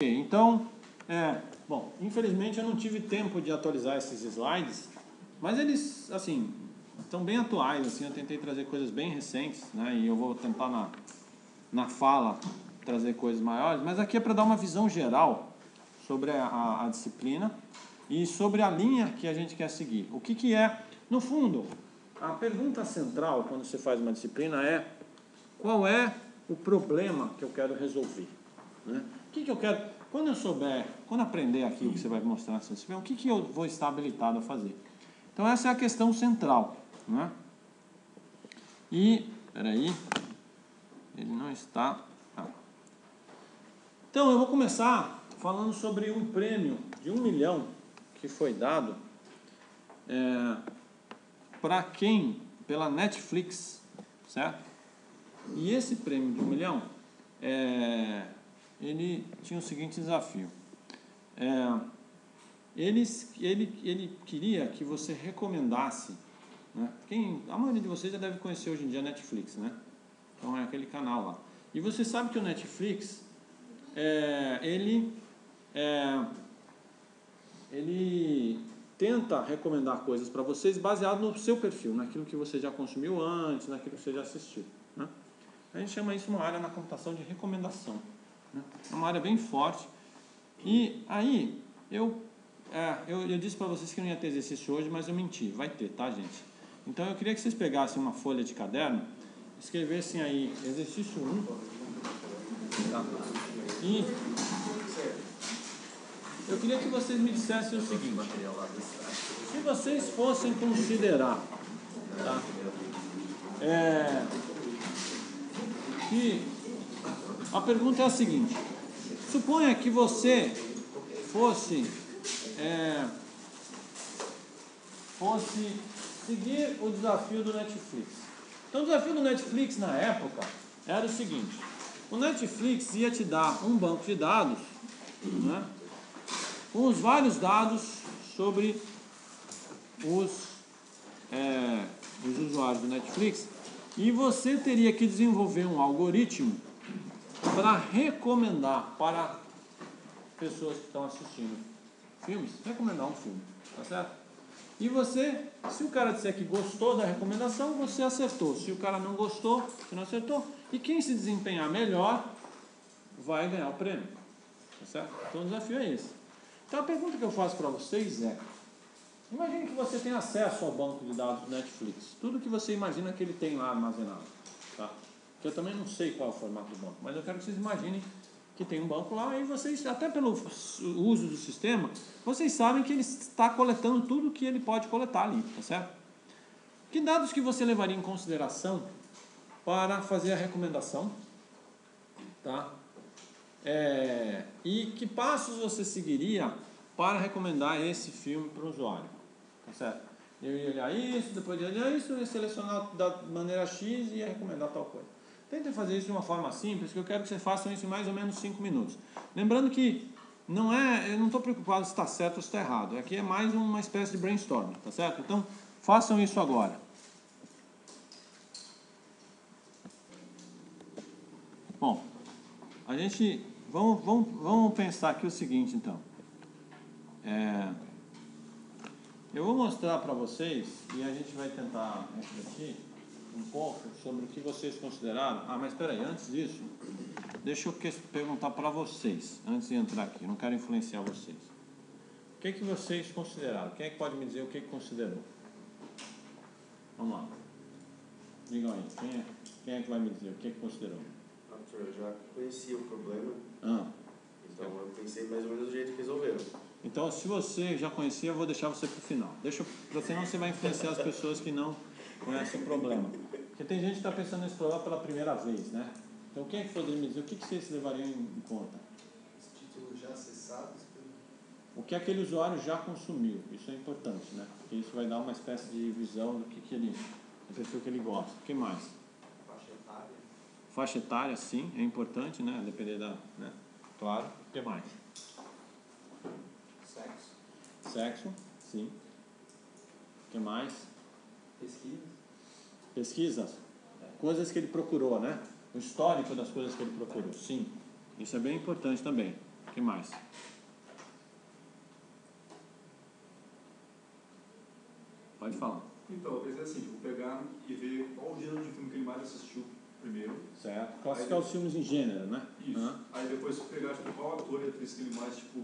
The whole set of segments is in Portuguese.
Então, é, bom, infelizmente eu não tive tempo de atualizar esses slides, mas eles, assim, estão bem atuais, assim, eu tentei trazer coisas bem recentes, né, e eu vou tentar na, na fala trazer coisas maiores, mas aqui é para dar uma visão geral sobre a, a, disciplina e sobre a linha que a gente quer seguir. O que, que é, no fundo, a pergunta central quando você faz uma disciplina é qual é o problema que eu quero resolver? Né? O que, que eu quero, quando eu souber, quando aprender aqui o que você vai mostrar nessa disciplina, o que, que eu vou estar habilitado a fazer? Então essa é a questão central. Né? E, peraí, ele não está então, eu vou começar falando sobre um prêmio de um milhão que foi dado é, para quem? Pela Netflix, certo? E esse prêmio de um milhão, é, ele tinha o seguinte desafio. É, ele, ele, ele queria que você recomendasse, né? Quem, a maioria de vocês já deve conhecer hoje em dia a Netflix, né? Então é aquele canal lá. E você sabe que o Netflix é, ele, é, ele tenta recomendar coisas para vocês baseado no seu perfil, naquilo que você já consumiu antes, naquilo que você já assistiu. Né? A gente chama isso uma área na computação de recomendação. Né? É uma área bem forte. E aí, eu, é, eu, eu disse para vocês que não ia ter exercício hoje, mas eu menti. Vai ter, tá, gente? Então eu queria que vocês pegassem uma folha de caderno, escrevessem aí exercício 1. Tá? E eu queria que vocês me dissessem o seguinte: se vocês fossem considerar tá, é, que a pergunta é a seguinte: suponha que você fosse é, fosse seguir o desafio do Netflix. Então, o desafio do Netflix na época era o seguinte: o Netflix ia te dar um banco de dados, né, com os vários dados sobre os, é, os usuários do Netflix, e você teria que desenvolver um algoritmo para recomendar para pessoas que estão assistindo filmes, recomendar um filme, tá certo? E você, se o cara disser que gostou da recomendação, você acertou. Se o cara não gostou, você não acertou. E quem se desempenhar melhor vai ganhar o prêmio. Tá certo? Então o desafio é esse. Então a pergunta que eu faço para vocês é: imagine que você tem acesso ao banco de dados do Netflix. Tudo que você imagina que ele tem lá armazenado. Tá? Que eu também não sei qual é o formato do banco, mas eu quero que vocês imaginem que tem um banco lá e vocês, até pelo uso do sistema, vocês sabem que ele está coletando tudo que ele pode coletar ali, tá certo? Que dados que você levaria em consideração para fazer a recomendação, tá? É, e que passos você seguiria para recomendar esse filme para o usuário, tá certo? Eu ia olhar isso, depois de olhar isso, ia selecionar da maneira X e ia recomendar tal coisa. Tentem fazer isso de uma forma simples, que eu quero que vocês façam isso em mais ou menos 5 minutos. Lembrando que não é, eu não estou preocupado se está certo ou se está errado. Aqui é mais uma espécie de brainstorming, tá certo? Então, façam isso agora. Bom, a gente vamos, vamos, vamos pensar aqui o seguinte, então. É, eu vou mostrar para vocês e a gente vai tentar refletir um pouco sobre o que vocês consideraram. Ah, mas espera aí, antes disso, deixa eu perguntar para vocês, antes de entrar aqui, não quero influenciar vocês. O que, que vocês consideraram? Quem é que pode me dizer o que, que considerou? Vamos lá. Digam aí, quem é, quem é que vai me dizer o que, que considerou? Professor, eu já conhecia o problema, ah. então eu pensei mais ou menos do jeito que resolveram. Então, se você já conhecia, eu vou deixar você para o final. Deixa, senão você vai influenciar as pessoas que não conhecem o problema. Porque tem gente que está pensando nesse problema pela primeira vez, né? Então, quem é que poderia me dizer o que, que vocês levariam em conta? Os títulos já acessados. O que aquele usuário já consumiu. Isso é importante, né? Porque isso vai dar uma espécie de visão do que, que ele, do perfil que ele gosta. O que mais? Faixa etária. Faixa etária, sim, é importante, né? Depender da. Né? Claro. O que mais? Sexo. Sexo, sim. O que mais? Pesquisa. Pesquisas. Coisas que ele procurou, né? O histórico das coisas que ele procurou. Sim. Isso é bem importante também. O que mais? Pode falar. Então, eu assim, tipo, pegar e ver qual o gênero de filme que ele mais assistiu primeiro. Certo. Classificar os filmes em gênero, né? Isso. Aham. Aí depois pegar, tipo, qual ator e atriz que ele mais, tipo,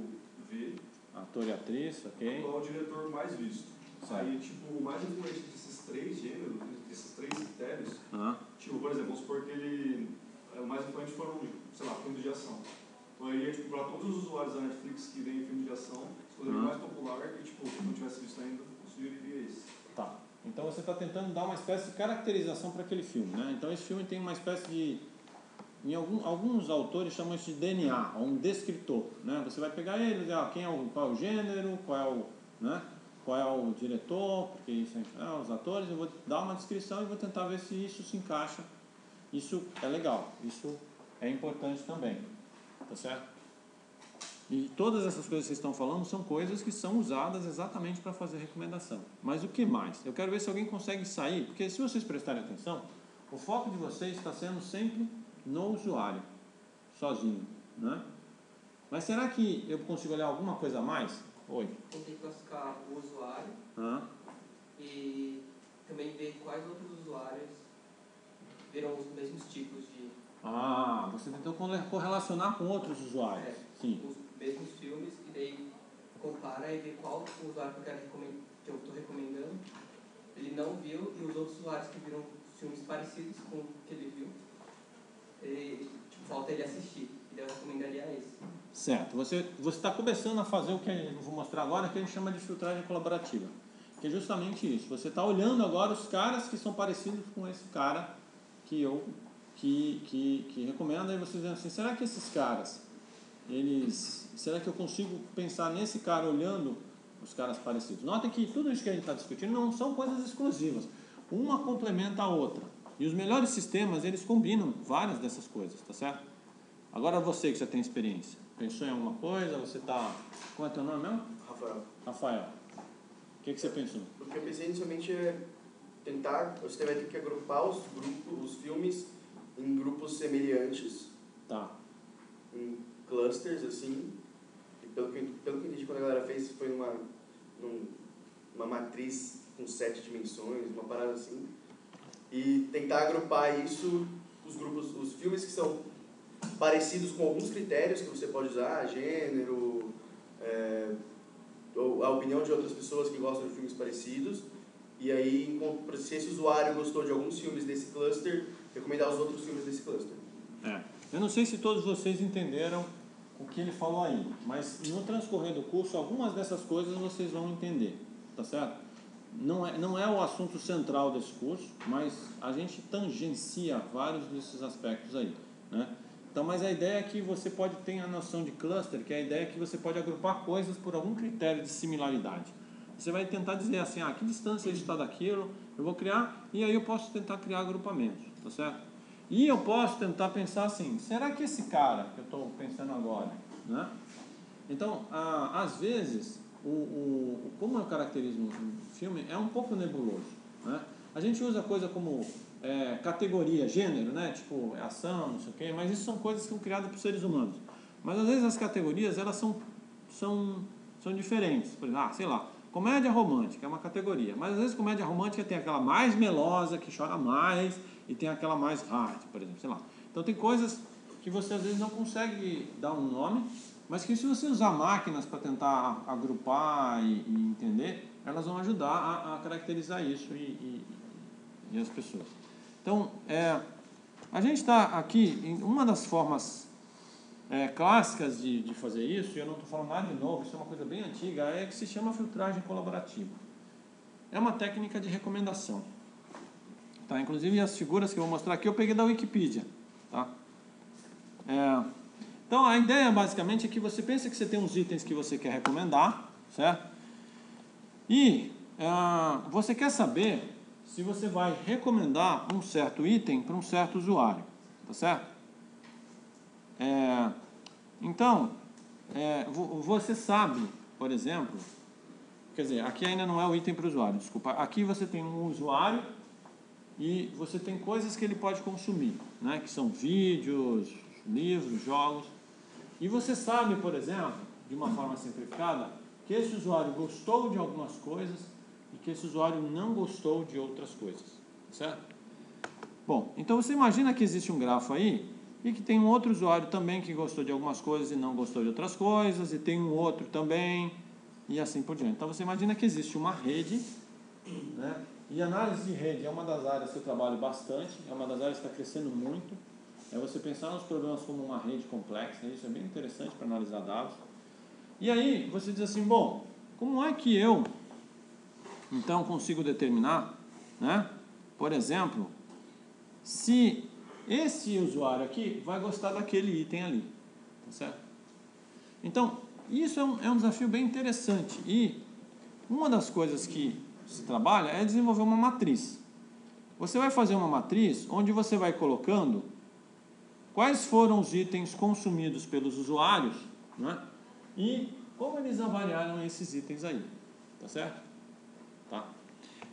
vê. Ator e atriz, ok. Qual o diretor mais visto. Certo. Aí, tipo, o mais influente desses três gêneros, desses três critérios, Aham. tipo, por exemplo, vamos supor que ele... é, O mais influente foram, sei lá, filmes de ação. Então aí, tipo, para todos os usuários da Netflix que veem filme de ação, escolher o Aham. mais popular e, tipo, se não tivesse visto ainda, sugeriria esse. Tá. Então você está tentando dar uma espécie de caracterização para aquele filme, né? Então esse filme tem uma espécie de, em algum, alguns autores chamam isso de DNA, ou um descritor, né? Você vai pegar ele, dizer, ah, quem é o, qual é o gênero, qual é o, né? Qual é o diretor, porque isso é, ah, os atores. Eu vou dar uma descrição e vou tentar ver se isso se encaixa. Isso é legal. Isso é importante também, tá certo? E todas essas coisas que vocês estão falando são coisas que são usadas exatamente para fazer recomendação. Mas o que mais? Eu quero ver se alguém consegue sair, porque se vocês prestarem atenção, o foco de vocês está sendo sempre no usuário, sozinho, né? Mas será que eu consigo olhar alguma coisa a mais? Oi. Tentei classificar o usuário Hã? e também ver quais outros usuários viram os mesmos tipos de Ah, você tentou corre- correlacionar com outros usuários. É. Sim. os mesmos filmes e daí compara e vê qual o usuário que eu, quero recomend- que eu estou recomendando ele não viu e os outros usuários que viram filmes parecidos com o que ele viu, ele, tipo, falta ele assistir. Eu recomendaria esse. Certo. Você você está começando a fazer o que eu vou mostrar agora, que a gente chama de filtragem colaborativa. Que é justamente isso. Você está olhando agora os caras que são parecidos com esse cara que eu que, que, que recomendo, e você dizendo assim, será que esses caras, eles. Será que eu consigo pensar nesse cara olhando os caras parecidos? Notem que tudo isso que a gente está discutindo não são coisas exclusivas. Uma complementa a outra. E os melhores sistemas, eles combinam várias dessas coisas, tá certo? Agora você que já tem experiência, pensou em alguma coisa? Você está. Como é teu nome mesmo? Rafael. Rafael. O que, que você pensou? O que eu pensei inicialmente é tentar, você vai ter que agrupar os grupos, os filmes em grupos semelhantes, Tá. em clusters assim. E pelo que, pelo que eu entendi quando a galera fez, foi numa, num, uma matriz com sete dimensões, uma parada assim. E tentar agrupar isso, os grupos, os filmes que são parecidos com alguns critérios que você pode usar, gênero, é, a opinião de outras pessoas que gostam de filmes parecidos. E aí, se esse usuário gostou de alguns filmes desse cluster, recomendar os outros filmes desse cluster. É. Eu não sei se todos vocês entenderam o que ele falou aí, mas no transcorrer do curso, algumas dessas coisas vocês vão entender, tá certo? Não é, não é o assunto central desse curso, mas a gente tangencia vários desses aspectos aí, né? Então, mas a ideia é que você pode ter a noção de cluster, que é a ideia é que você pode agrupar coisas por algum critério de similaridade. Você vai tentar dizer assim, ah, que distância está daquilo, eu vou criar, e aí eu posso tentar criar agrupamentos, tá certo? E eu posso tentar pensar assim, será que esse cara que eu estou pensando agora, né? Então, às vezes, o, o, como eu caracterizo um filme é um pouco nebuloso, né? A gente usa coisa como é, categoria, gênero, né? Tipo, ação, não sei o quê, mas isso são coisas que são criadas por seres humanos. Mas às vezes as categorias, elas são, são, são diferentes. Por exemplo, ah, sei lá, comédia romântica é uma categoria, mas às vezes comédia romântica tem aquela mais melosa, que chora mais, e tem aquela mais hard, por exemplo, sei lá. Então tem coisas que você às vezes não consegue dar um nome, mas que se você usar máquinas para tentar agrupar e, e entender, elas vão ajudar a, a caracterizar isso e, e, e as pessoas. Então, é, a gente está aqui em uma das formas é, clássicas de, de fazer isso, e eu não estou falando nada de novo, isso é uma coisa bem antiga, é que se chama filtragem colaborativa. É uma técnica de recomendação. Tá? Inclusive as figuras que eu vou mostrar aqui eu peguei da Wikipedia. Tá? É, então a ideia basicamente é que você pensa que você tem uns itens que você quer recomendar, certo? E ah, você quer saber se você vai recomendar um certo item para um certo usuário, tá certo? É, então, é, vo- você sabe, por exemplo, quer dizer, aqui ainda não é o item para o usuário, desculpa. Aqui você tem um usuário e você tem coisas que ele pode consumir, né? que são vídeos, livros, jogos. E você sabe, por exemplo, de uma forma simplificada, que esse usuário gostou de algumas coisas e que esse usuário não gostou de outras coisas, certo? Bom, então você imagina que existe um grafo aí e que tem um outro usuário também que gostou de algumas coisas e não gostou de outras coisas, e tem um outro também, e assim por diante. Então você imagina que existe uma rede, né? E análise de rede é uma das áreas que eu trabalho bastante, é uma das áreas que está crescendo muito. É você pensar nos problemas como uma rede complexa, isso é bem interessante para analisar dados. E aí você diz assim, bom, como é que eu então consigo determinar, né? Por exemplo, se esse usuário aqui vai gostar daquele item ali, tá certo? Então, isso é um, é um desafio bem interessante e uma das coisas que se trabalha é desenvolver uma matriz. Você vai fazer uma matriz onde você vai colocando quais foram os itens consumidos pelos usuários né? e como eles avaliaram esses itens aí. Tá certo? Tá.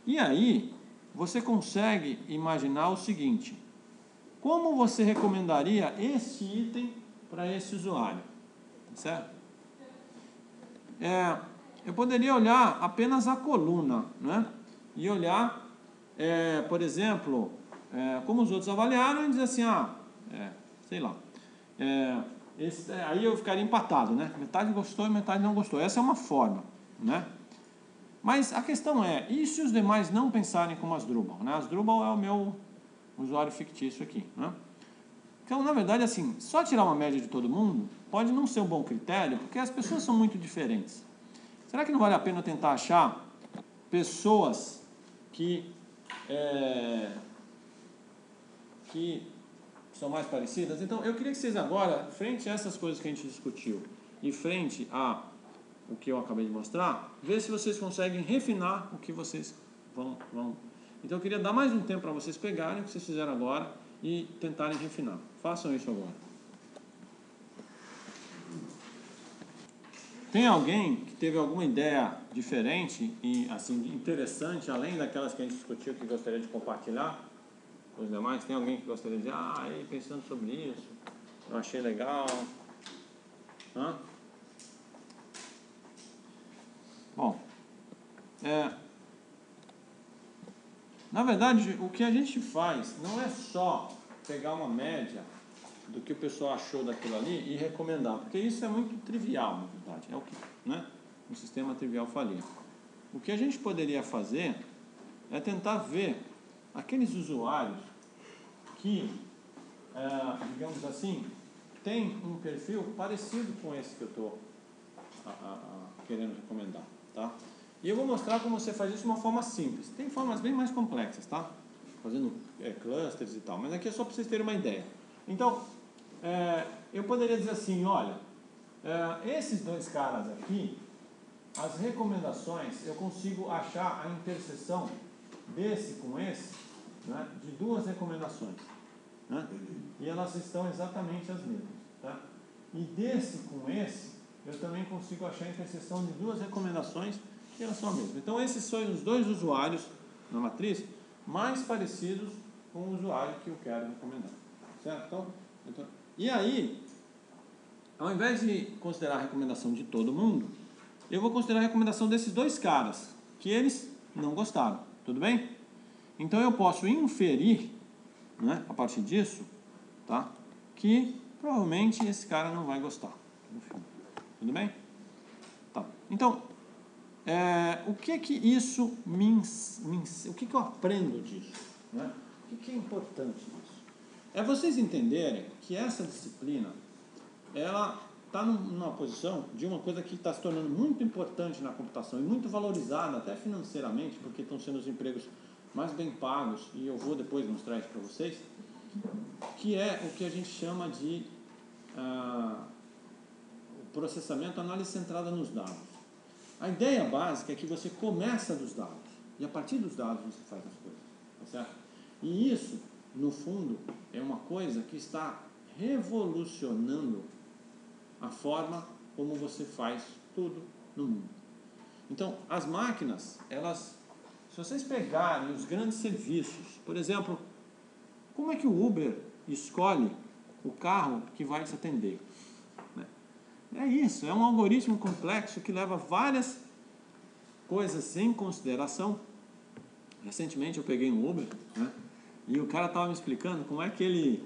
E aí, você consegue imaginar o seguinte: como você recomendaria esse item para esse usuário? Tá certo? É, eu poderia olhar apenas a coluna, né? E olhar, é, por exemplo, é, como os outros avaliaram e dizer assim, ah, é, sei lá. É, esse, aí eu ficaria empatado, né? Metade gostou e metade não gostou. Essa é uma forma, né? Mas a questão é, e se os demais não pensarem como as Drupal? Né? As Drupal é o meu usuário fictício aqui, né? Então, na verdade, assim, só tirar uma média de todo mundo pode não ser um bom critério, porque as pessoas são muito diferentes. Será que não vale a pena tentar achar pessoas que, é, que são mais parecidas? Então, eu queria que vocês agora, frente a essas coisas que a gente discutiu e frente a o que eu acabei de mostrar, ver se vocês conseguem refinar o que vocês vão, vão. Então, eu queria dar mais um tempo para vocês pegarem o que vocês fizeram agora e tentarem refinar. Façam isso agora. Tem alguém que teve alguma ideia diferente e assim interessante, além daquelas que a gente discutiu, que gostaria de compartilhar com os demais? Tem alguém que gostaria de dizer, ah, aí pensando sobre isso, eu achei legal. Hã? Bom, é, na verdade, o que a gente faz não é só pegar uma média do que o pessoal achou daquilo ali e recomendar, porque isso é muito trivial, na verdade, é o que, né? Um sistema trivial falia. O que a gente poderia fazer é tentar ver aqueles usuários que, é, digamos assim, tem um perfil parecido com esse que eu estou querendo recomendar, tá? E eu vou mostrar como você faz isso de uma forma simples. Tem formas bem mais complexas, tá? Fazendo é, clusters e tal, mas aqui é só para vocês terem uma ideia. Então, é, eu poderia dizer assim, olha, é, esses dois caras aqui, as recomendações, eu consigo achar a interseção desse com esse, né, de duas recomendações. Né, e elas estão exatamente as mesmas. Tá? E desse com esse, eu também consigo achar a interseção de duas recomendações que elas são as mesmas. Então, esses são os dois usuários na matriz mais parecidos com o usuário que eu quero recomendar. Certo? Então, então, e aí, ao invés de considerar a recomendação de todo mundo, eu vou considerar a recomendação desses dois caras, que eles não gostaram. Tudo bem? Então eu posso inferir, né, a partir disso, tá, que provavelmente esse cara não vai gostar. Tudo bem? Tá. Então, é, o que que isso me, me o que que eu aprendo disso? Né? O que, que é importante disso? É vocês entenderem que essa disciplina, ela está numa posição de uma coisa que está se tornando muito importante na computação e muito valorizada até financeiramente, porque estão sendo os empregos mais bem pagos, e eu vou depois mostrar isso para vocês, que é o que a gente chama de ah, processamento, análise centrada nos dados. A ideia básica é que você começa dos dados, e a partir dos dados você faz as coisas, tá certo? E isso no fundo, é uma coisa que está revolucionando a forma como você faz tudo no mundo. Então, as máquinas, elas, se vocês pegarem os grandes serviços, por exemplo, como é que o Uber escolhe o carro que vai te atender? É isso, é um algoritmo complexo que leva várias coisas em consideração. Recentemente eu peguei um Uber, né? E o cara estava me explicando como é que ele,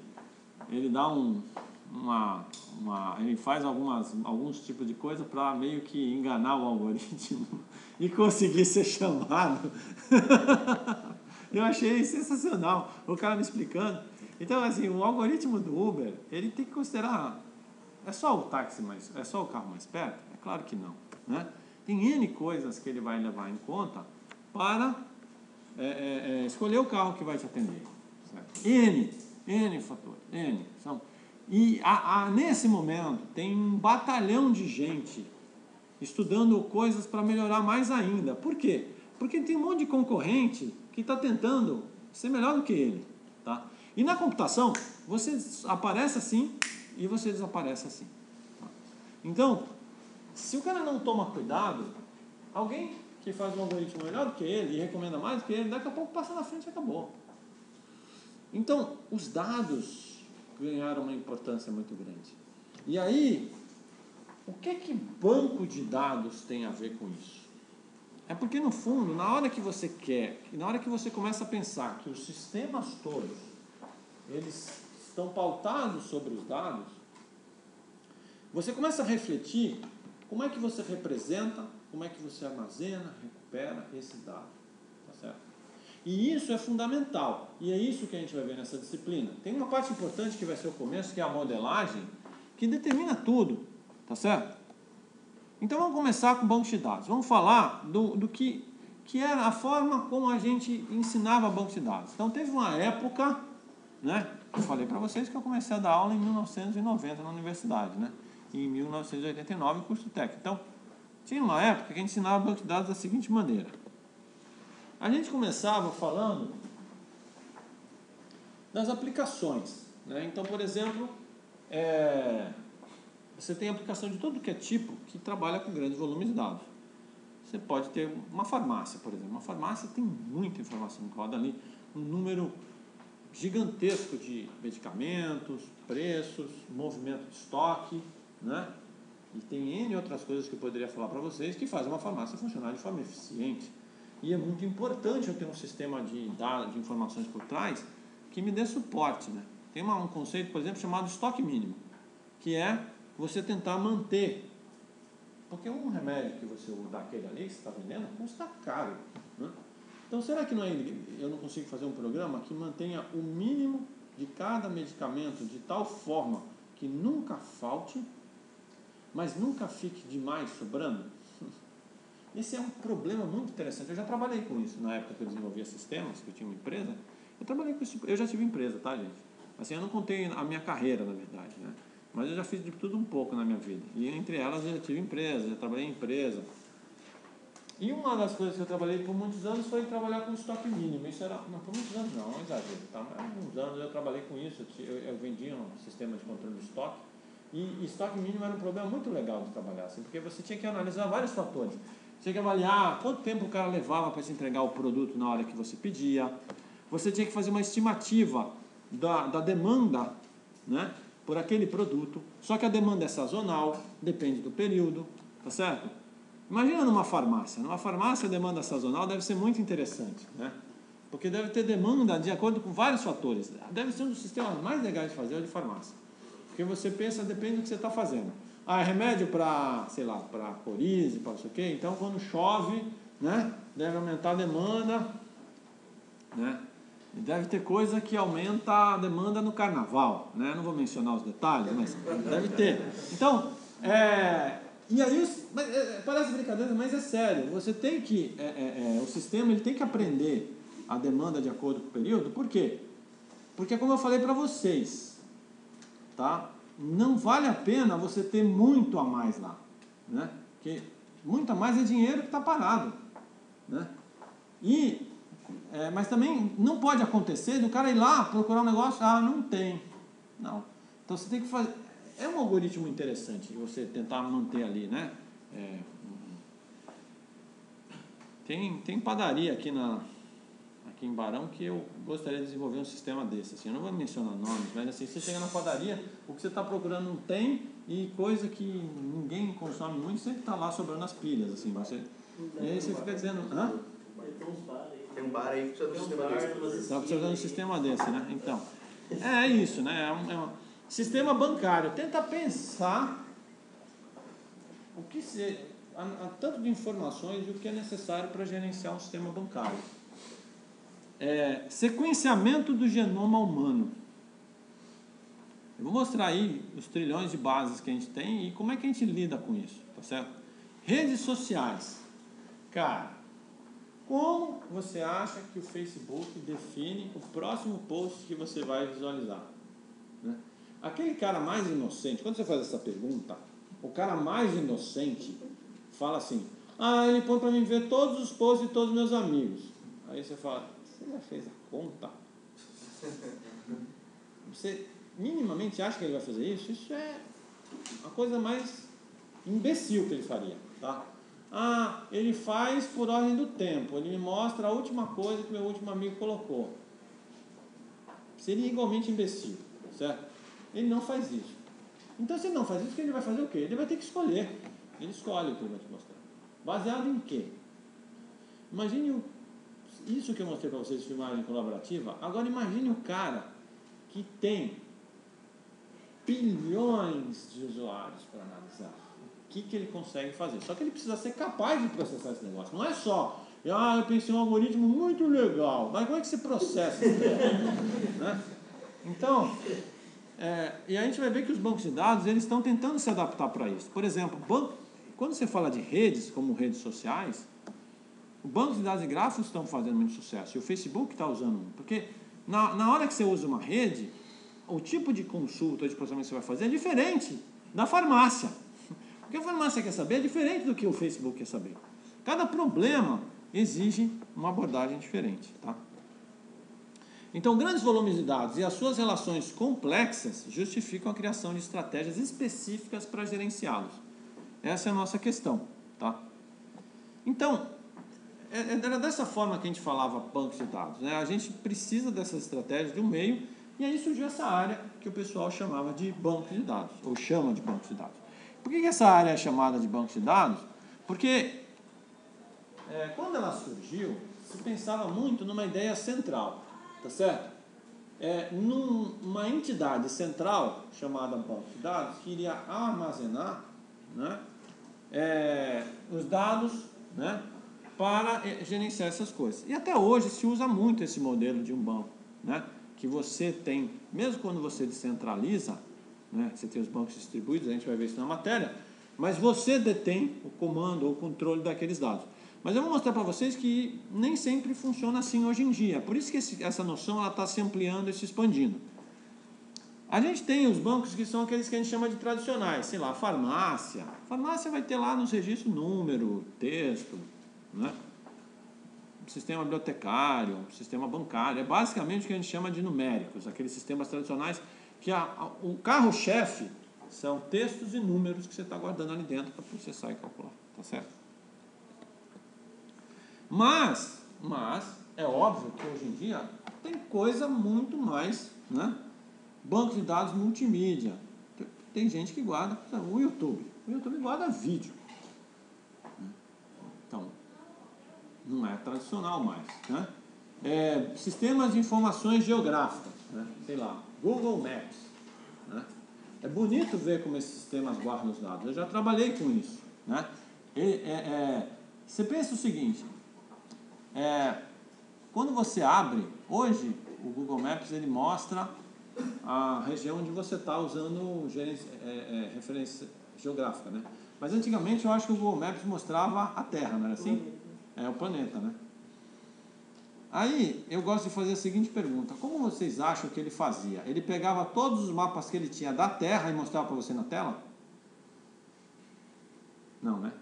ele dá um, uma, uma, ele faz algumas, alguns tipos de coisa para meio que enganar o algoritmo e conseguir ser chamado. Eu achei sensacional o cara me explicando. Então, assim, o algoritmo do Uber, ele tem que considerar. É só o táxi mais. É só o carro mais perto? É claro que não. Né? Tem N coisas que ele vai levar em conta para é, é, é, escolher o carro que vai te atender. Certo? N, N fatores, N. São, e a, a, nesse momento tem um batalhão de gente estudando coisas para melhorar mais ainda. Por quê? Porque tem um monte de concorrente que está tentando ser melhor do que ele. Tá? E na computação, você aparece assim e você desaparece assim. Então, se o cara não toma cuidado, alguém que faz um algoritmo melhor do que ele e recomenda mais do que ele, daqui a pouco passa na frente e acabou. Então, os dados ganharam uma importância muito grande. E aí, o que que banco de dados tem a ver com isso? É porque no fundo, na hora que você quer, na hora que você começa a pensar que os sistemas todos eles estão pautados sobre os dados, você começa a refletir como é que você representa, como é que você armazena, recupera esse dado. Tá certo? E isso é fundamental. E é isso que a gente vai ver nessa disciplina. Tem uma parte importante que vai ser o começo, que é a modelagem, que determina tudo. Tá certo? Então vamos começar com bancos de dados. Vamos falar do, do que, que era a forma como a gente ensinava bancos de dados. Então teve uma época, né? Eu falei para vocês que eu comecei a dar aula em 1990 na universidade, né? E em 1989 curso técnico. Então, tinha uma época que a gente ensinava banco de dados da seguinte maneira. A gente começava falando das aplicações. Né? Então, por exemplo, é, você tem aplicação de todo que é tipo que trabalha com grandes volumes de dados. Você pode ter uma farmácia, por exemplo. Uma farmácia tem muita informação que roda ali, um número gigantesco de medicamentos, preços, movimento de estoque, né? E tem N outras coisas que eu poderia falar para vocês que fazem uma farmácia funcionar de forma eficiente. E é muito importante eu ter um sistema de dados, de informações por trás que me dê suporte, né? Tem uma, um conceito, por exemplo, chamado estoque mínimo, que é você tentar manter. Porque um remédio que você dá aquele ali, que você está vendendo, custa caro. Né? Então, será que não é, eu não consigo fazer um programa que mantenha o mínimo de cada medicamento de tal forma que nunca falte, mas nunca fique demais sobrando? Esse é um problema muito interessante. Eu já trabalhei com isso na época que eu desenvolvia sistemas, que eu tinha uma empresa. Eu trabalhei com isso. Eu já tive empresa, tá, gente? Assim, eu não contei a minha carreira, na verdade, né? Mas eu já fiz de tudo um pouco na minha vida. E entre elas eu já tive empresa, já trabalhei em empresa. E uma das coisas que eu trabalhei por muitos anos foi trabalhar com estoque mínimo. Isso era. Não, por muitos anos não, é exagero. Tá? Há alguns anos eu trabalhei com isso. Eu, eu vendia um sistema de controle de estoque. E, estoque mínimo era um problema muito legal de trabalhar, assim, porque você tinha que analisar vários fatores. Você tinha que avaliar quanto tempo o cara levava para te entregar o produto na hora que você pedia. Você tinha que fazer uma estimativa da, da demanda, né? por aquele produto, só que a demanda é sazonal, depende do período, tá certo? Imagina numa farmácia. Numa farmácia a demanda sazonal deve ser muito interessante, né? Porque deve ter demanda de acordo com vários fatores. Deve ser um dos sistemas mais legais de fazer o de farmácia. Porque você pensa, depende do que você está fazendo. Ah, é remédio para, sei lá, para corize, para não sei o quê. Então, quando chove, né, deve aumentar a demanda, né? Deve ter coisa que aumenta a demanda no carnaval, né? Não vou mencionar os detalhes, mas deve ter. Então, é, e aí, mas, é, parece brincadeira, mas é sério. Você tem que, é, é, é, o sistema ele tem que aprender a demanda de acordo com o período. Por quê? Porque como eu falei para vocês, tá? Não vale a pena você ter muito a mais lá, né? Porque muito a mais é dinheiro que está parado, né? E é, mas também não pode acontecer do cara ir lá procurar um negócio, ah, não tem. Não. Então você tem que fazer. É um algoritmo interessante você tentar manter ali, né? É, tem, tem padaria aqui, na, aqui em Barão que eu gostaria de desenvolver um sistema desse. Assim. Eu não vou mencionar nomes, mas assim, você chega na padaria, o que você está procurando não tem, e coisa que ninguém consome muito sempre está lá sobrando as pilhas, assim, você, e aí você fica dizendo, hã? Tem um bar aí que precisa de um sistema desse. Está precisando de um sistema desse, né? Então, é isso, né? É um, é sistema bancário. Tenta pensar o que se, há, há tanto de informações e o que é necessário para gerenciar um sistema bancário. É, sequenciamento do genoma humano. Eu vou mostrar aí os trilhões de bases que a gente tem e como é que a gente lida com isso, tá certo? Redes sociais. Cara, como você acha que o Facebook define o próximo post que você vai visualizar? Aquele cara mais inocente, quando você faz essa pergunta, o cara mais inocente fala assim: Ah, ele põe para mim ver todos os posts de todos os meus amigos. Aí você fala: Você já fez a conta? Você minimamente acha que ele vai fazer isso? Isso é a coisa mais imbecil que ele faria, tá? Ah, ele faz por ordem do tempo. Ele me mostra a última coisa que meu último amigo colocou. Seria igualmente imbecil, certo? Ele não faz isso. Então, se ele não faz isso, ele vai fazer o quê? Ele vai ter que escolher. Ele escolhe o que ele vai te mostrar. Baseado em quê? Imagine o, isso que eu mostrei para vocês, filmagem colaborativa. Agora, imagine o cara que tem bilhões de usuários para analisar. O que, que ele consegue fazer? Só que ele precisa ser capaz de processar esse negócio. Não é só, ah, eu pensei um algoritmo muito legal, mas como é que você processa né? Então, é, e a gente vai ver que os bancos de dados eles estão tentando se adaptar para isso. Por exemplo, banco, quando você fala de redes, como redes sociais, os bancos de dados e gráficos estão fazendo muito sucesso. E o Facebook está usando um. Porque na, na hora que você usa uma rede, o tipo de consulta, de processamento que você vai fazer é diferente da farmácia. O que a farmácia quer saber é diferente do que o Facebook quer saber. Cada problema exige uma abordagem diferente. Tá? Então, grandes volumes de dados e as suas relações complexas justificam a criação de estratégias específicas para gerenciá-los. Essa é a nossa questão. Tá? Então, é, é, era dessa forma que a gente falava bancos de dados. Né? A gente precisa dessas estratégias de um meio e aí surgiu essa área que o pessoal chamava de banco de dados, ou chama de banco de dados. Por que, essa área é chamada de banco de dados? Porque é, quando ela surgiu, se pensava muito numa ideia central, tá certo? É, numa entidade central chamada banco de dados que iria armazenar né, é, os dados né, para é, gerenciar essas coisas. E até hoje se usa muito esse modelo de um banco. Né? que você tem, mesmo quando você descentraliza, né, você tem os bancos distribuídos, a gente vai ver isso na matéria, mas você detém o comando ou o controle daqueles dados. Mas eu vou mostrar para vocês que nem sempre funciona assim hoje em dia. Por isso que esse, essa noção está se ampliando e se expandindo. A gente tem os bancos que são aqueles que a gente chama de tradicionais, sei lá, farmácia. Farmácia vai ter lá nos registros número, texto, né? sistema bibliotecário, sistema bancário, é basicamente o que a gente chama de numéricos, aqueles sistemas tradicionais que a, a, o carro-chefe são textos e números que você está guardando ali dentro para processar e calcular, tá certo? Mas, mas, é óbvio que hoje em dia tem coisa muito mais, né? Banco de dados multimídia. Tem gente que guarda, o YouTube. O YouTube guarda vídeo. Então, não é tradicional mais. Né? É, sistemas de informações geográficas, né? sei lá, Google Maps. Né? É bonito ver como esses sistemas guardam os dados. Eu já trabalhei com isso. Né? E, é, é, você pensa o seguinte: é, quando você abre, hoje o Google Maps ele mostra a região onde você está usando gerência, é, é, referência geográfica. Né? Mas antigamente eu acho que o Google Maps mostrava a Terra, não era assim? É o planeta, né? Aí eu gosto de fazer a seguinte pergunta: como vocês acham que ele fazia? Ele pegava todos os mapas que ele tinha da Terra e mostrava para você na tela? Não, né?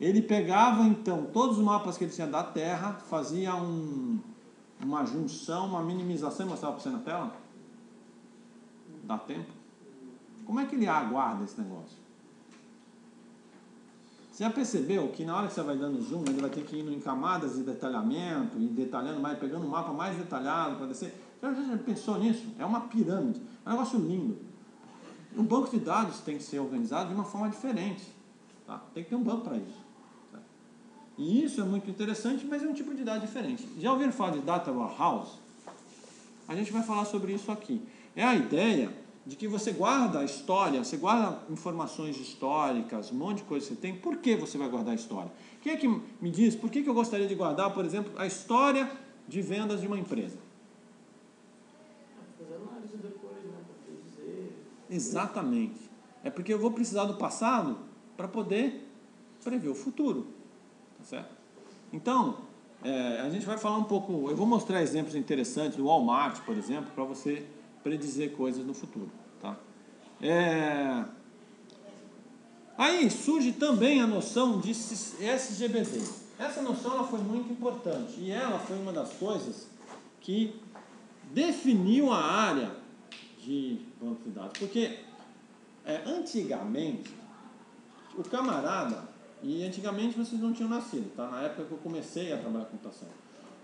Ele pegava então todos os mapas que ele tinha da Terra, fazia um, uma junção, uma minimização mostrava para você na tela? Dá tempo? Como é que ele aguarda esse negócio? Você já percebeu que na hora que você vai dando zoom, ele vai ter que ir em camadas de detalhamento, e detalhando mais, pegando um mapa mais detalhado para descer? Você já pensou nisso? É uma pirâmide, é um negócio lindo. O banco de dados tem que ser organizado de uma forma diferente. Tá? Tem que ter um banco para isso. E isso é muito interessante, mas é um tipo de dado diferente. Já ouviram falar de Data Warehouse? A gente vai falar sobre isso aqui. É a ideia de que você guarda a história, você guarda informações históricas, um monte de coisa que você tem. Por que você vai guardar a história? Quem é que me diz por que, eu gostaria de guardar, por exemplo, a história de vendas de uma empresa? Fazer análise depois, né? Dizer. Exatamente. É porque eu vou precisar do passado para poder prever o futuro. Certo? Então, é, a gente vai falar um pouco. Eu vou mostrar exemplos interessantes do Walmart, por exemplo, para você predizer coisas no futuro. Tá? É, aí surge também a noção de SGBD. Essa noção ela foi muito importante e ela foi uma das coisas que definiu a área de banco de dados. Porque é, antigamente, o camarada, e antigamente vocês não tinham nascido, tá? na época que eu comecei a trabalhar com computação.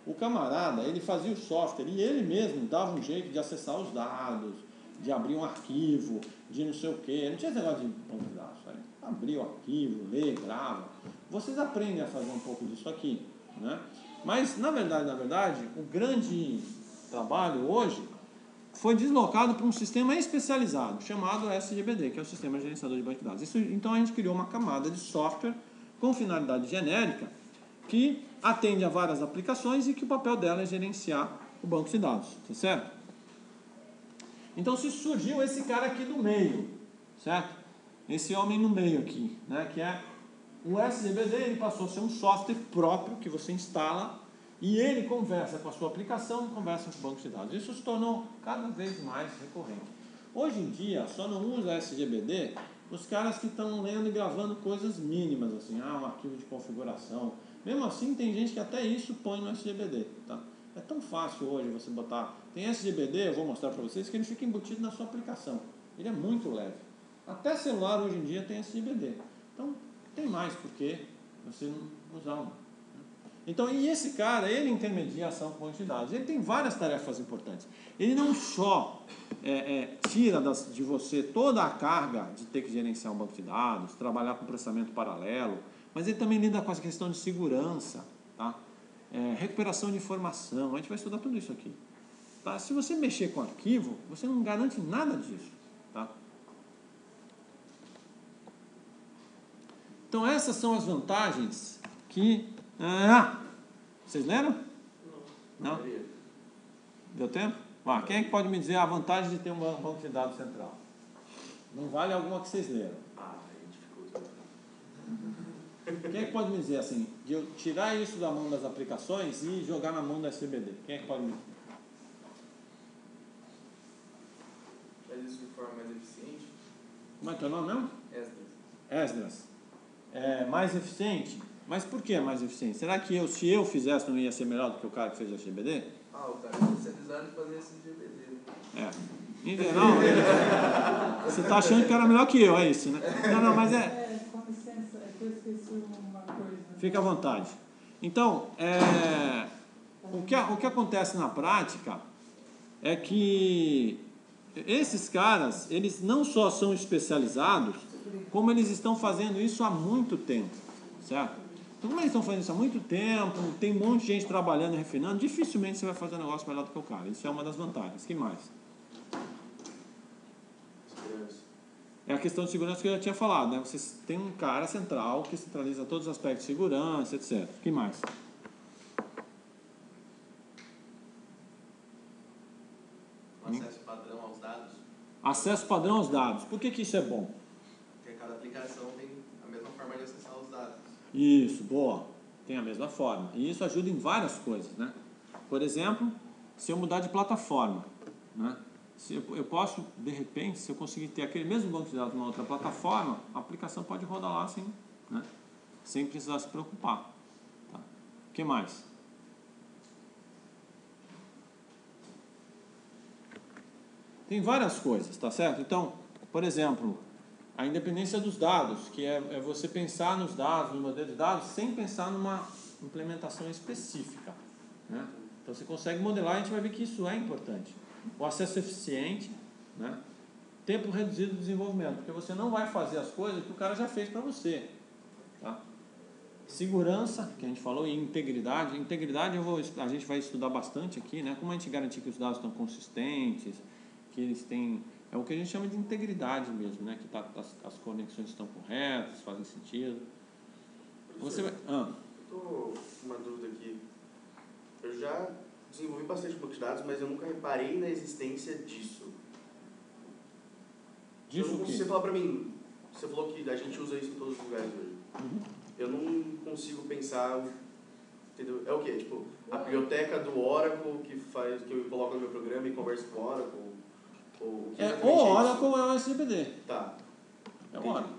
O camarada, ele fazia o software e ele mesmo dava um jeito de acessar os dados, de abrir um arquivo, de não sei o quê. Não tinha esse negócio de banco de dados. Sabe? Abrir o arquivo, ler, grava. Vocês aprendem a fazer um pouco disso aqui. Né? Mas, na verdade, na verdade, o grande trabalho hoje foi deslocado para um sistema especializado, chamado SGBD, que é o Sistema Gerenciador de Banco de Dados. Isso, então, a gente criou uma camada de software com finalidade genérica que atende a várias aplicações e que o papel dela é gerenciar o banco de dados, tá certo? Então se surgiu esse cara aqui do meio, certo? Esse homem no meio aqui, né? Que é o SGBD, ele passou a ser um software próprio que você instala e ele conversa com a sua aplicação conversa com o banco de dados. Isso se tornou cada vez mais recorrente. Hoje em dia, só não usa SGBD os caras que estão lendo e gravando coisas mínimas, assim, ah, um arquivo de configuração, mesmo assim, tem gente que até isso põe no SGBD. Tá? É tão fácil hoje você botar. Tem SGBD, eu vou mostrar para vocês, que ele fica embutido na sua aplicação. Ele é muito leve. Até celular hoje em dia tem SGBD. Então, tem mais porque você não usar um. Então, e esse cara, ele intermedia ação com dados. Ele tem várias tarefas importantes. Ele não só é, é, tira das, de você toda a carga de ter que gerenciar um banco de dados, trabalhar com processamento paralelo, mas ele também lida com a questão de segurança, tá? É, recuperação de informação. A gente vai estudar tudo isso aqui. Tá? Se você mexer com arquivo, você não garante nada disso. Tá? Então essas são as vantagens que. Ah, vocês leram? Não. não? Deu tempo? Ah, quem é que pode me dizer a vantagem de ter um banco de dados central? Não vale alguma que vocês leram. Ah, aí dificulta. Quem é que pode me dizer assim, de eu tirar isso da mão das aplicações e jogar na mão da SBD? Quem é que pode me dizer? Faz isso de forma mais eficiente? Como é teu nome mesmo? Esdras. Esdras. É mais eficiente? Mas por que é mais eficiente? Será que eu, se eu fizesse, não ia ser melhor do que o cara que fez a SBD? Ah, o cara é especializado em fazer esse GBD. É. Em geral, ele- você está achando que era melhor que eu, é isso, né? Não, não, mas é, É, com licença, é que eu esqueci uma coisa. Fique à vontade. Então, é, o, que, o que acontece na prática é que esses caras, eles não só são especializados, como eles estão fazendo isso há muito tempo, certo? Então, como eles estão fazendo isso há muito tempo, tem um monte de gente trabalhando e refinando, dificilmente você vai fazer um negócio melhor do que o cara. Isso é uma das vantagens. que mais? É a questão de segurança que eu já tinha falado, né? Você tem um cara central que centraliza todos os aspectos de segurança, etc. que mais? Um acesso padrão aos dados, Acesso padrão aos dados. Por que, que isso é bom? porque cada aplicação tem a mesma forma de acessar os dados. Isso, boa. Tem a mesma forma. E isso ajuda em várias coisas, né? Por exemplo, se eu mudar de plataforma, né? Se eu, eu posso, de repente, se eu conseguir ter aquele mesmo banco de dados numa outra plataforma, a aplicação pode rodar lá sem, né? sem precisar se preocupar. Tá? O que mais? Tem várias coisas, tá certo? Então, por exemplo, a independência dos dados, que é, é você pensar nos dados, no modelo de dados, sem pensar numa implementação específica. Né? Então você consegue modelar e a gente vai ver que isso é importante. O acesso eficiente, né? tempo reduzido de desenvolvimento, porque você não vai fazer as coisas que o cara já fez para você. Tá? Segurança, que a gente falou, e integridade. Integridade vou, a gente vai estudar bastante aqui, né? Como a gente garantir que os dados estão consistentes, que eles têm. É o que a gente chama de integridade mesmo, né? Que tá, as, as conexões estão corretas, fazem sentido. Você vai. Ah, Eu tô com uma dúvida aqui. Eu já desenvolvi bastante banco de dados, mas eu nunca reparei na existência disso. disso eu o não, quê? Você fala pra mim, você falou que a gente usa isso em todos os lugares hoje. Uhum. Eu não consigo pensar, entendeu? É o quê? Tipo, a biblioteca do Oracle que faz, que eu coloco no meu programa e converso com o Oracle? Ou, É, isso? Oracle é o SGPD. Tá, É o. Oracle.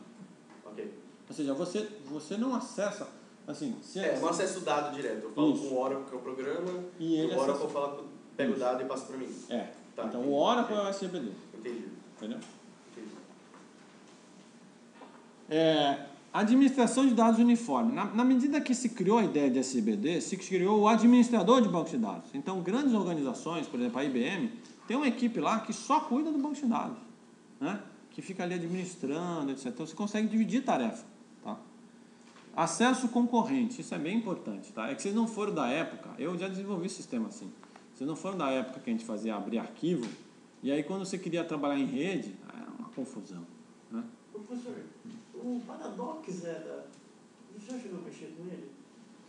ok. Ou seja, você, você não acessa. Assim, se É, não acesso o dado direto. Eu falo Isso. com o Oracle, que é o programa, E ele o Oracle acessa. fala, pega o dado e passa pra mim. É. Tá, então entendi. o Oracle é o SGPD. Entendi, Entendeu? entendi. É, administração de dados uniforme. Na, na medida que se criou a ideia de SBD, se criou o administrador de banco de dados. Então, grandes organizações, por exemplo, a IBM, tem uma equipe lá que só cuida do banco de dados, né? que fica ali administrando, etc. Então, você consegue dividir tarefa. Tá? Acesso concorrente, isso é bem importante. Tá? É que vocês não foram da época, eu já desenvolvi sistema assim. Vocês não foram da época que a gente fazia abrir arquivo, e aí quando você queria trabalhar em rede, era uma confusão. Né? Professor, o Paradox era. O senhor chegou a mexer com ele?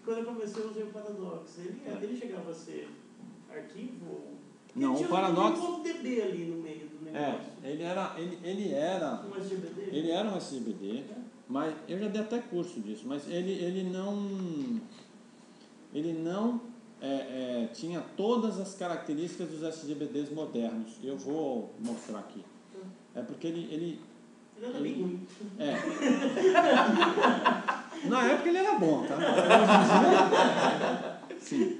Quando eu comecei, eu usei o Paradox. Ele, É. ele chegava a ser arquivo? Não, Ele o Paradox- um DB ali no meio do É, negócio. ele era, ele, ele era, Um SGBD? ele era um SBD, mas eu já dei até curso disso, mas ele, ele não, ele não é, é, tinha todas as características dos SGBDs modernos. Eu vou mostrar aqui. É porque ele, ele Ele era bem ruim. é. Na época ele era bom, tá? Sim.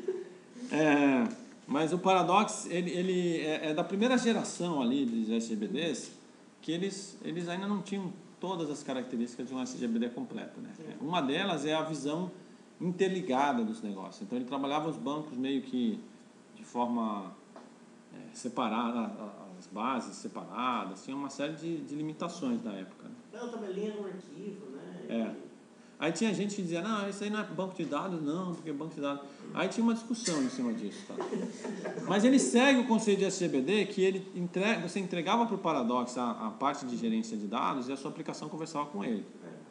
É, mas o Paradox, ele, ele é, é da primeira geração ali dos SGBDs, que eles, eles ainda não tinham todas as características de um SGBD completo. Né? Uma delas é a visão interligada dos negócios. Então ele trabalhava os bancos meio que de forma é, separada, as bases separadas, tinha uma série de, de limitações na época. né? Uma tabelinha no arquivo, né? É. Aí tinha gente que dizia, não, isso aí não é banco de dados, não, porque banco de dados. Aí tinha uma discussão em cima disso. Tá? Mas ele segue o conceito de SGBD, que ele você entregava para o Paradox a, a parte de gerência de dados e a sua aplicação conversava com ele.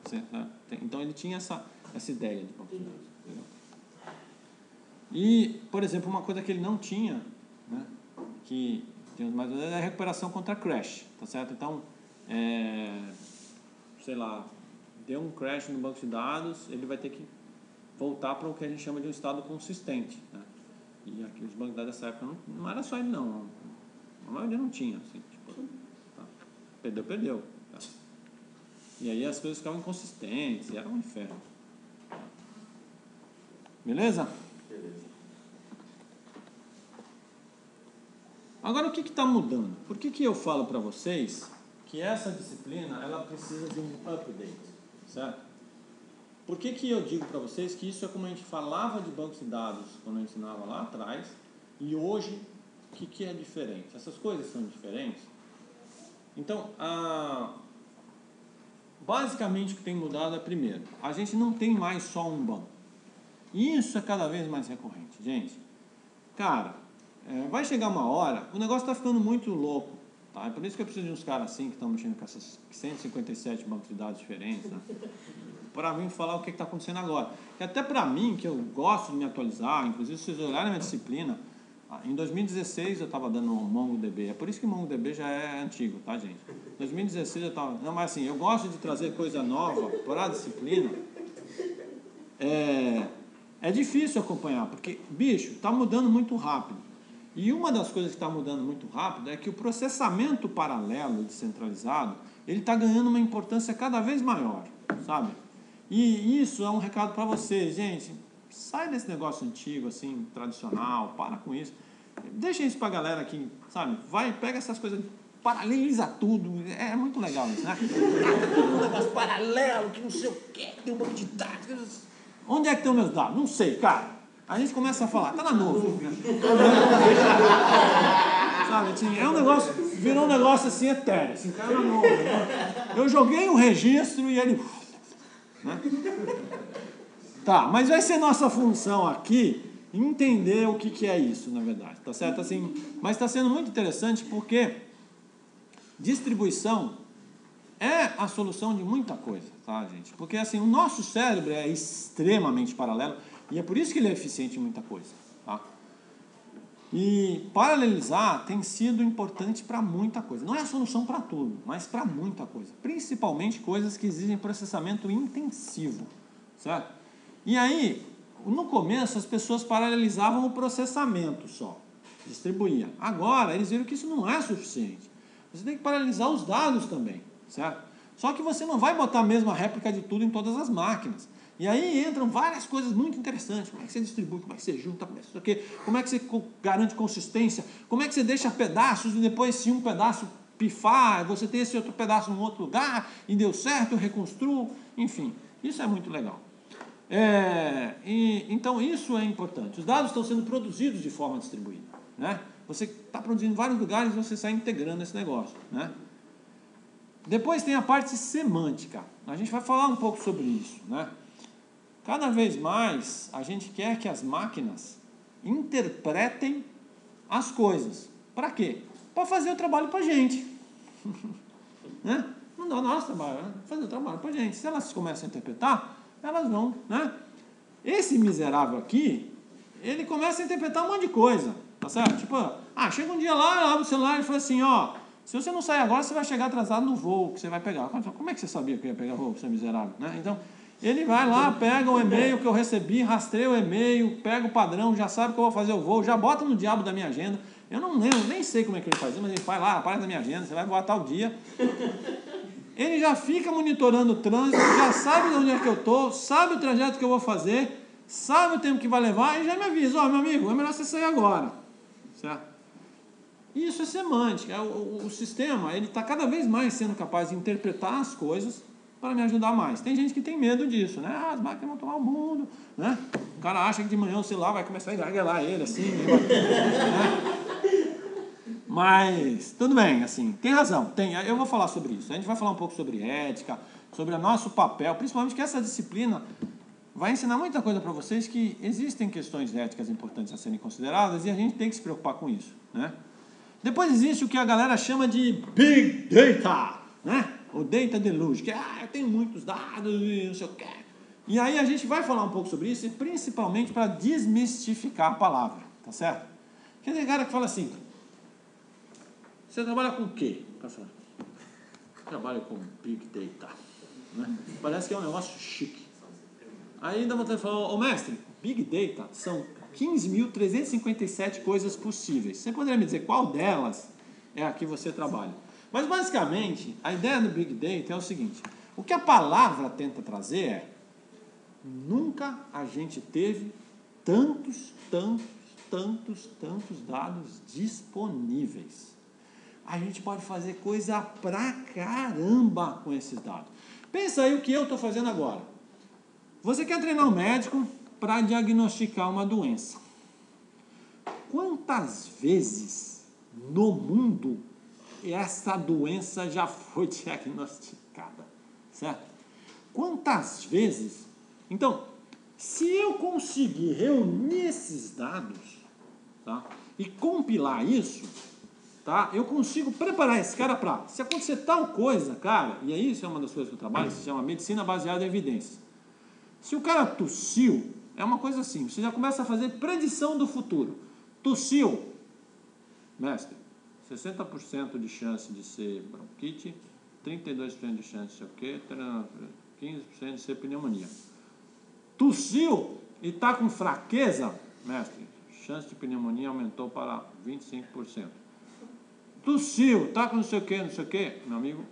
Você, né? Então ele tinha essa, essa ideia de banco de dados. E, por exemplo, uma coisa que ele não tinha, né, que mais é a recuperação contra crash, tá certo? Então, é, sei lá, deu um crash no banco de dados, ele vai ter que voltar para o que a gente chama de um estado consistente. Né? E aqui os bancos de dados dessa época não, não era só ele não, a maioria não tinha. Assim, tipo, tá? Perdeu, perdeu. tá? E aí as coisas ficavam inconsistentes, era um inferno. Beleza? Beleza. Agora o que está mudando? Por que, que eu falo para vocês que essa disciplina ela precisa de um update, certo? Por que, que eu digo para vocês que isso é como a gente falava de bancos de dados quando eu ensinava lá atrás e hoje o que, que é diferente? Essas coisas são diferentes? Então, a... basicamente o que tem mudado é primeiro, a gente não tem mais só um banco. Isso é cada vez mais recorrente, gente. Cara, é, vai chegar uma hora, o negócio está ficando muito louco. Tá? É por isso que eu preciso de uns caras assim que estão mexendo com essas 157 bancos de dados diferentes, né? para vir falar o que está acontecendo agora. E até para mim, que eu gosto de me atualizar, inclusive se vocês olharem a minha disciplina, ah, em 2016 eu estava dando um MongoDB. É por isso que MongoDB já é antigo, tá, gente? Em 2016 eu estava. Não, mas assim, eu gosto de trazer coisa nova para a disciplina. É, é difícil acompanhar, porque, bicho, está mudando muito rápido. E uma das coisas que está mudando muito rápido é que o processamento paralelo descentralizado ele está ganhando uma importância cada vez maior, sabe? E isso é um recado para vocês, gente. Sai desse negócio antigo, assim, tradicional, para com isso. Deixa isso para a galera que, sabe? Vai, pega essas coisas, paraleliza tudo. É muito legal isso, né? um negócio paralelo, que não sei o quê, tem um banco de dados. Onde é que estão meus dados? Não sei, cara. A gente começa a falar, tá na nuvem. Sabe, assim, é um negócio virou um negócio assim etéreo, assim, cara, não, Eu joguei o registro e ele. Né? Tá, mas vai ser nossa função aqui entender o que, que é isso, na verdade, tá certo? Assim, mas está sendo muito interessante porque distribuição é a solução de muita coisa, tá, gente? Porque assim, o nosso cérebro é extremamente paralelo e é por isso que ele é eficiente em muita coisa, tá? E paralelizar tem sido importante para muita coisa. Não é a solução para tudo, mas para muita coisa. Principalmente coisas que exigem processamento intensivo, certo? E aí, no começo, as pessoas paralelizavam o processamento só, distribuía. Agora, eles viram que isso não é suficiente. Você tem que paralisar os dados também, certo? Só que você não vai botar a mesma réplica de tudo em todas as máquinas. E aí entram várias coisas muito interessantes. Como é que você distribui, como é que você junta, como é que, como é que você garante consistência, como é que você deixa pedaços e depois se um pedaço pifar, você tem esse outro pedaço em outro lugar e deu certo, eu reconstruo, enfim. Isso é muito legal. É, e, então isso é importante. Os dados estão sendo produzidos de forma distribuída. Né? Você está produzindo em vários lugares e você está integrando esse negócio. Né? Depois tem a parte semântica. A gente vai falar um pouco sobre isso. Né? Cada vez mais a gente quer que as máquinas interpretem as coisas. Para quê? Para fazer o trabalho para a gente. né? Não dá nosso trabalho, né? fazer o trabalho para a gente. Se elas começam a interpretar, elas vão, né? Esse miserável aqui, ele começa a interpretar um monte de coisa, tá certo? Tipo, ah, chega um dia lá, abre o celular e fala assim, ó, se você não sair agora, você vai chegar atrasado no voo que você vai pegar. Como é que você sabia que ia pegar voo, é miserável, né? Então, ele vai lá, pega o e-mail que eu recebi, rastreia o e-mail, pega o padrão, já sabe que eu vou fazer o voo, já bota no diabo da minha agenda. Eu não lembro, nem sei como é que ele faz isso, mas ele faz lá, aparece na minha agenda, você vai botar o dia ele já fica monitorando o trânsito, já sabe onde é que eu estou, sabe o trajeto que eu vou fazer, sabe o tempo que vai levar e já me avisa, ó oh, meu amigo, é melhor você sair agora. Certo? Isso é semântica. O, o, o sistema ele está cada vez mais sendo capaz de interpretar as coisas para me ajudar mais. Tem gente que tem medo disso, né? Ah, as máquinas vão tomar o mundo, né? O cara acha que de manhã o celular vai começar a engarguelar ele assim, né? Mas, tudo bem, assim, tem razão, tem, eu vou falar sobre isso. A gente vai falar um pouco sobre ética, sobre o nosso papel, principalmente que essa disciplina vai ensinar muita coisa para vocês que existem questões éticas importantes a serem consideradas e a gente tem que se preocupar com isso, né? Depois existe o que a galera chama de Big Data, né? O Data Deluge, que ah, eu tenho muitos dados e não sei o que. E aí a gente vai falar um pouco sobre isso, principalmente para desmistificar a palavra, tá certo? Porque tem cara que fala assim, você trabalha com o quê? Trabalho com Big Data. Né? Parece que é um negócio chique. Aí ainda você falar, ô mestre, Big Data são 15.357 coisas possíveis. Você poderia me dizer qual delas é a que você trabalha? Mas basicamente, a ideia do Big Data é o seguinte: o que a palavra tenta trazer é nunca a gente teve tantos, tantos, tantos, tantos dados disponíveis a gente pode fazer coisa pra caramba com esses dados. Pensa aí o que eu estou fazendo agora. Você quer treinar um médico para diagnosticar uma doença. Quantas vezes no mundo essa doença já foi diagnosticada? Certo? Quantas vezes? Então, se eu conseguir reunir esses dados tá, e compilar isso, tá? Eu consigo preparar esse cara para, se acontecer tal coisa, cara, e aí isso é uma das coisas que eu trabalho, se chama medicina baseada em evidências. Se o cara tossiu, é uma coisa assim, você já começa a fazer predição do futuro. Tossiu, mestre, 60% de chance de ser bronquite, 32% de chance de ser o quê, 15% de ser pneumonia. Tossiu e está com fraqueza, mestre, chance de pneumonia aumentou para 25% tossiu, tá com não sei o que, não sei o que, meu amigo,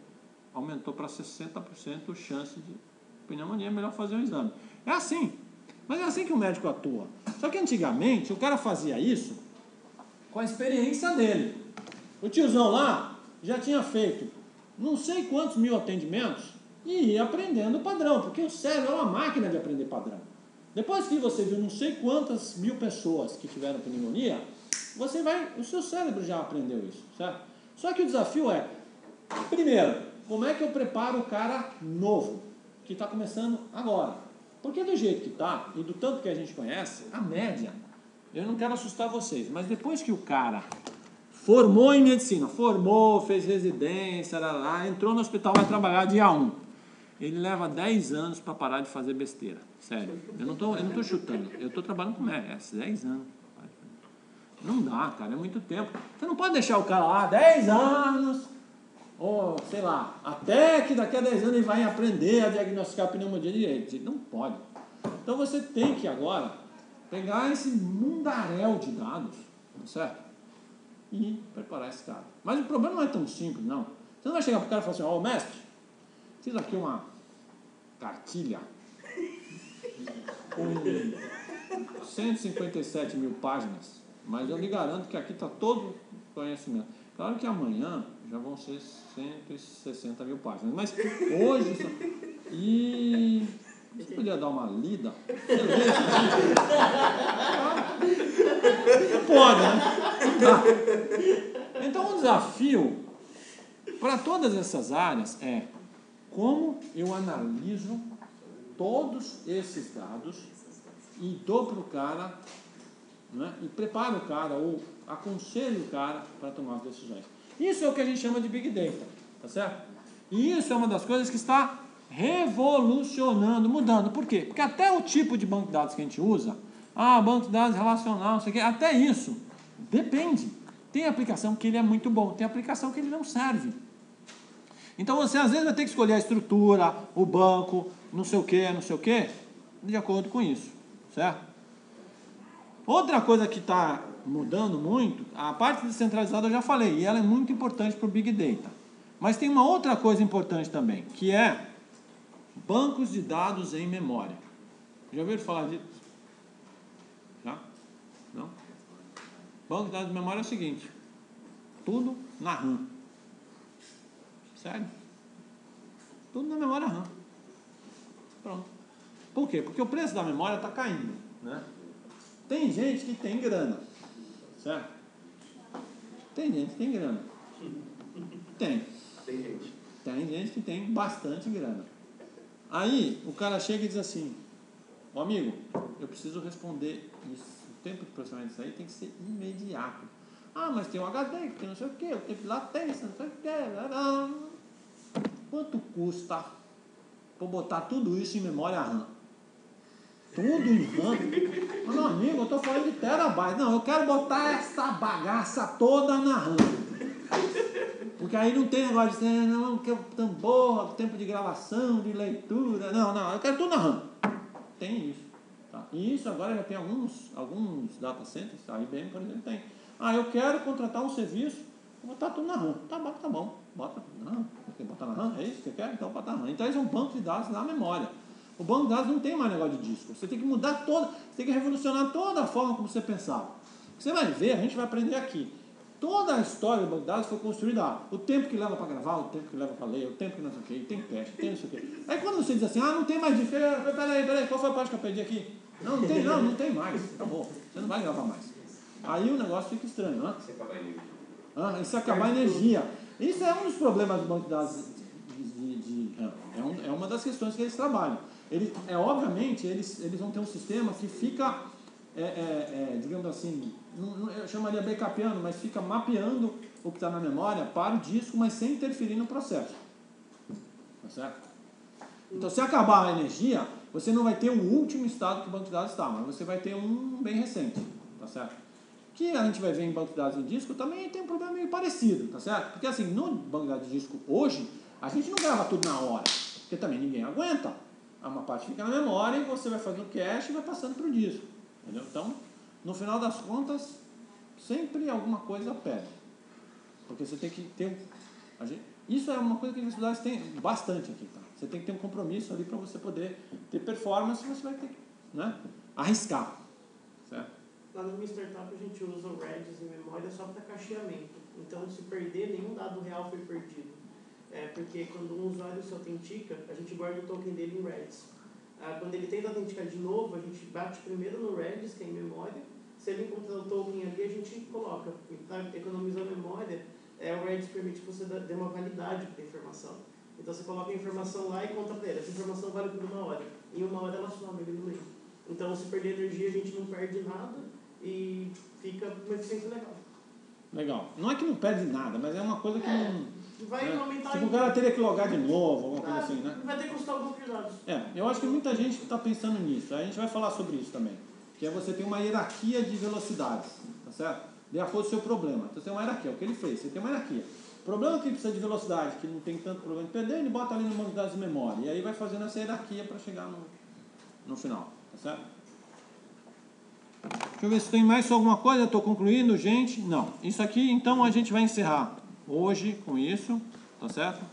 aumentou para 60% a chance de pneumonia, é melhor fazer um exame. É assim, mas é assim que o médico atua. Só que antigamente o cara fazia isso com a experiência dele. O tiozão lá já tinha feito não sei quantos mil atendimentos e ia aprendendo o padrão, porque o cérebro é uma máquina de aprender padrão. Depois que você viu não sei quantas mil pessoas que tiveram pneumonia, você vai, o seu cérebro já aprendeu isso, certo? Só que o desafio é, primeiro, como é que eu preparo o cara novo, que está começando agora? Porque do jeito que está, e do tanto que a gente conhece, a média, eu não quero assustar vocês, mas depois que o cara formou em medicina, formou, fez residência, lá, lá, entrou no hospital, vai trabalhar dia 1. Ele leva 10 anos para parar de fazer besteira. Sério. Eu não estou eu não tô chutando. Eu estou trabalhando com MS, 10 anos. Não dá, cara, é muito tempo. Você não pode deixar o cara lá 10 anos, ou sei lá, até que daqui a 10 anos ele vai aprender a diagnosticar pneumonia direito. Não pode. Então você tem que agora pegar esse mundaréu de dados, certo? E preparar esse cara. Mas o problema não é tão simples, não. Você não vai chegar para o cara e falar assim, ó, oh, mestre, fiz aqui uma cartilha com 157 mil páginas mas eu lhe garanto que aqui está todo conhecimento. Claro que amanhã já vão ser 160 mil páginas. Mas hoje. E. Você podia dar uma lida? Pode, né? Tá. Então o desafio para todas essas áreas é como eu analiso todos esses dados e dou para o cara né? e prepara o cara ou aconselha o cara para tomar as decisões. Isso é o que a gente chama de Big Data, tá certo? E isso é uma das coisas que está revolucionando, mudando. Por quê? Porque até o tipo de banco de dados que a gente usa, ah, banco de dados relacional, não sei o quê, até isso depende. Tem aplicação que ele é muito bom, tem aplicação que ele não serve. Então você às vezes vai ter que escolher a estrutura, o banco, não sei o que, não sei o que, de acordo com isso, certo? Outra coisa que está mudando muito, a parte descentralizada eu já falei, e ela é muito importante para o Big Data. Mas tem uma outra coisa importante também, que é bancos de dados em memória. Já ouviram falar disso? Já? Não? Banco de dados em memória é o seguinte: tudo na RAM. Sério? Tudo na memória RAM. Pronto. Por quê? Porque o preço da memória está caindo. Né? Tem gente que tem grana, certo? Tem gente que tem grana. Tem. Tem gente. Tem gente que tem bastante grana. Aí o cara chega e diz assim, ô amigo, eu preciso responder isso. O tempo de processamento disso aí tem que ser imediato. Ah, mas tem um HD, que não sei o que, o tempo de latência, não sei o que. Quanto custa para botar tudo isso em memória RAM? Tudo em RAM. Meu amigo, eu estou falando de terabyte. Não, eu quero botar essa bagaça toda na RAM. Porque aí não tem negócio de dizer, não, que é tambor, tempo de gravação, de leitura. Não, não, eu quero tudo na RAM. Tem isso. Tá? E isso agora já tem alguns, alguns data centers, a IBM, por exemplo, tem. Ah, eu quero contratar um serviço, vou botar tudo na RAM. Tá bom, tá bom. Bota na RAM. Quer botar na RAM? É isso que você quer? Então bota na RAM. Então isso é um banco de dados na memória. O banco de dados não tem mais negócio de disco. Você tem que mudar toda, você tem que revolucionar toda a forma como você pensava. Você vai ver, a gente vai aprender aqui. Toda a história do banco de dados foi construída lá. O tempo que leva para gravar, o tempo que leva para ler, o tempo que não sei o que, tem cache, tem não sei o que. Aí quando você diz assim, ah, não tem mais disco, peraí, peraí, qual foi a parte que eu perdi aqui? Não, não tem, não, não tem mais. Acabou. Você não vai gravar mais. Aí o negócio fica estranho, né? Se acabar a energia. Ah, e se acabar a energia. Isso é um dos problemas do banco de dados. De, de, de, é, um, é uma das questões que eles trabalham. Ele, é, obviamente, eles, eles vão ter um sistema que fica, é, é, é digamos assim, eu chamaria backupando, mas fica mapeando o que está na memória para o disco, mas sem interferir no processo. Tá certo? Então, se acabar a energia, você não vai ter o último estado que o banco de dados está, mas você vai ter um bem recente. Tá certo? Que a gente vai ver em banco de dados em disco também tem um problema meio parecido, tá certo? Porque assim, no banco de dados de disco hoje, a gente não grava tudo na hora, porque também ninguém aguenta uma parte fica na memória e você vai fazendo cache e vai passando para o disco. Entendeu? Então, no final das contas, sempre alguma coisa perde. Porque você tem que ter. Gente, isso é uma coisa que as universidades têm bastante aqui. Tá? Você tem que ter um compromisso ali para você poder ter performance, você vai ter que né, arriscar. Certo? Lá na minha startup a gente usa o Redis em memória só para cacheamento. Então, se perder, nenhum dado real foi perdido. É, porque quando um usuário se autentica, a gente guarda o token dele em Redis. Ah, quando ele tenta autenticar de novo, a gente bate primeiro no Redis, que é em memória. Se ele encontrar o token ali, a gente coloca. Para economizar memória, é, o Redis permite que você dê uma validade para a informação. Então você coloca a informação lá e conta para ele. Essa informação vale por uma hora. Em uma hora ela some ali no meio. Então se perder energia a gente não perde nada e fica uma eficiência legal. Legal. Não é que não perde nada, mas é uma coisa que É, não. Vai né? aumentar Tipo, o cara teria que logar de novo, alguma coisa Ah, assim, né? Vai ter que custar de dados. É, eu acho que muita gente está pensando nisso. A gente vai falar sobre isso também. Que é você ter uma hierarquia de velocidades, tá certo? De acordo com o seu problema. Então você tem uma hierarquia, é o que ele fez, você tem uma hierarquia. O problema é que precisa de velocidade, que não tem tanto problema de perder, ele bota ali no banco de de memória. E aí vai fazendo essa hierarquia para chegar no, no final, tá certo? Deixa eu ver se tem mais alguma coisa, estou concluindo, gente. Não. Isso aqui, então, a gente vai encerrar hoje com isso, tá certo?